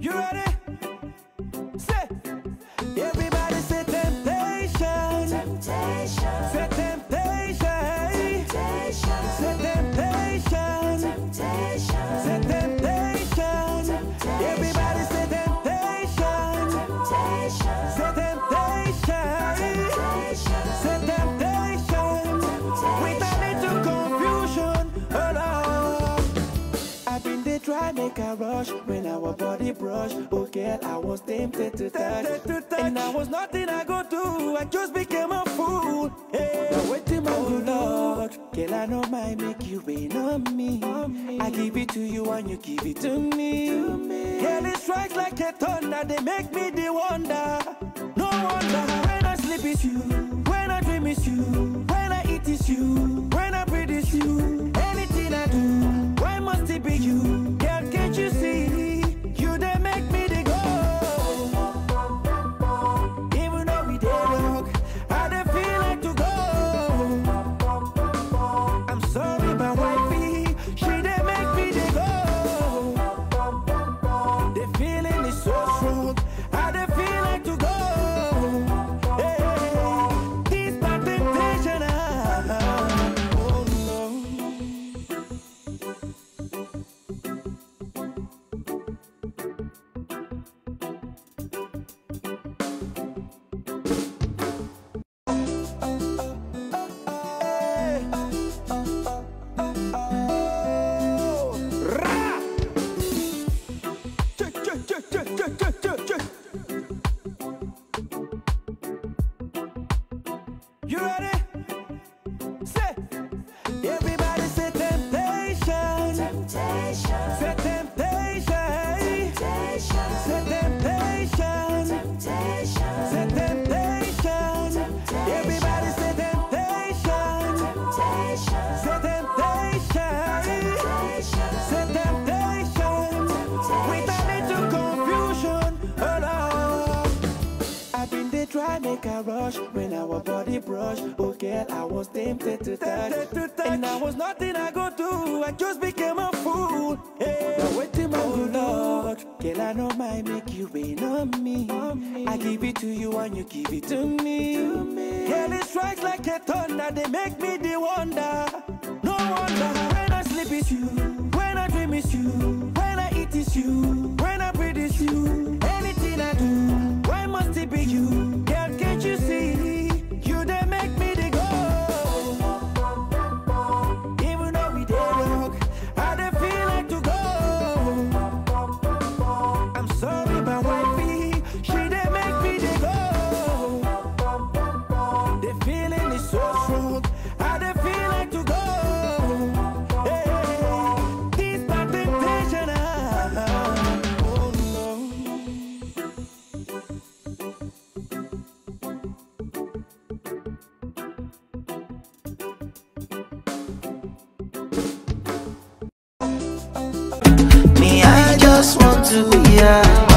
You ready? Make a rush when our body brush. Oh girl, I was tempted to touch, and I was nothing I go do. I just became a fool. Hey, now waiting my oh, good Lord, girl I know my make you rain on me. I give it to you and you give it to me. Girl, it strikes like a thunder. They make me the wonder. No wonder when I sleep it's you, You ready? Say, make a rush when our body brush. Oh girl, I was tempted to touch, and I was nothing I go do. I just became a fool. Hey, now waiting my good Lord, girl I know my make you rain on me. I give it to you and you give it to me. Girl, it strikes like a thunder. They make me the wonder. No wonder when I sleep it's you, when I dream it's you, just want to, yeah.